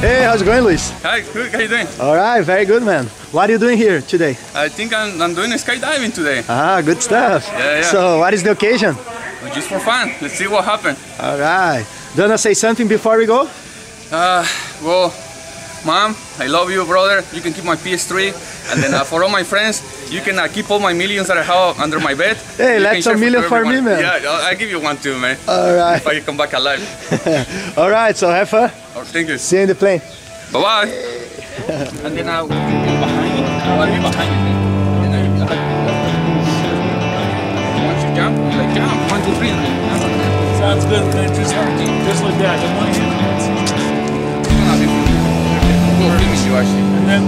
Hey, how's it going, Luis? Hi, good. How you doing? All right, very good, man. What are you doing here today? I think I'm, I'm doing skydiving today. Ah, good stuff. Yeah, yeah. So, what is the occasion? Just for fun. Let's see what happens. All right. Do you want to say something before we go? Uh, well, mom, I love you, brother. You can keep my PS3. And then uh, for all my friends, you can uh, keep all my millions that I have under my bed. Hey, You that's a million for everyone. me, man. Yeah, I'll, I'll give you one too, man. All right. If I come back alive. All right, so have fun. Oh, thank you. See you in the plane. Bye bye. and then I'll be behind you. I'll be behind you. Then I'll Once you jump, you like jump. One, two, three. And then. Sounds good, man. Just, just like that. The one hand. We'll finish you actually. And then,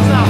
right.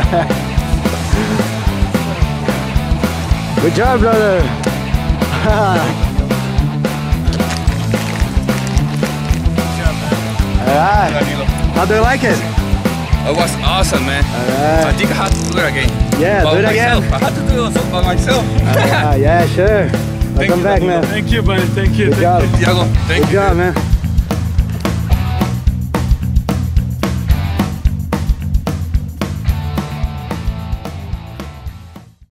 Good job, brother. Good job, man. All right. How do you like it? It was awesome, man. All I right. think I had to do it again. Yeah, by do it again. I had to do it by myself. Ah, yeah, sure. Welcome you, back, Danilo. man. Thank you, buddy. Thank you. Good Thank job. you. Thank Good you. job, man.